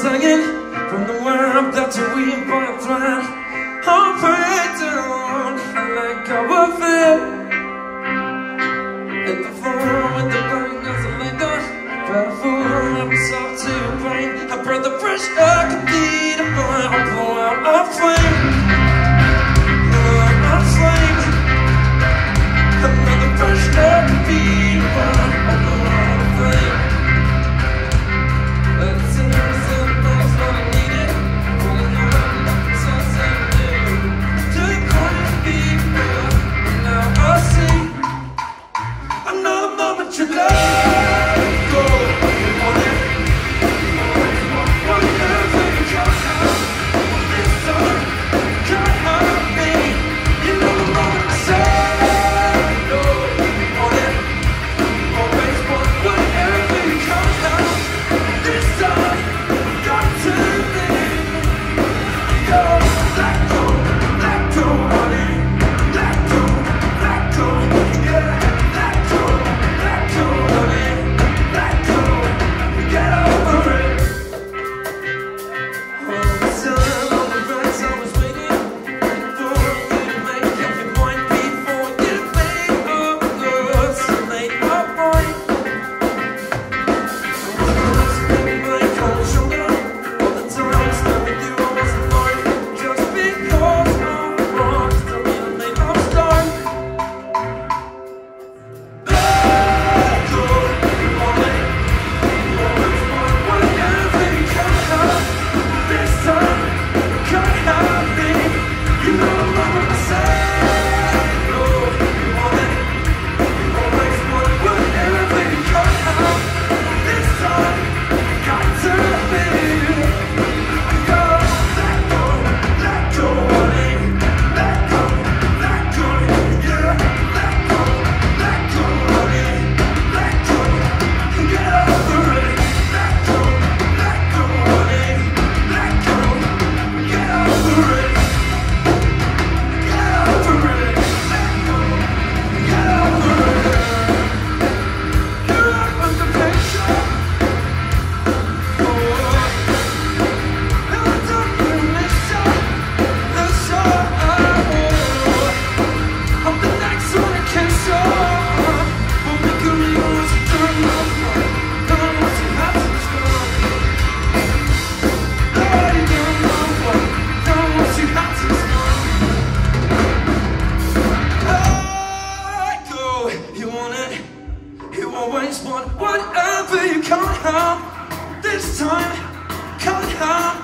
singing from the world that we both run. Oh, pray to the Lord, I let go of it. just want whatever you can't have this time, can't have.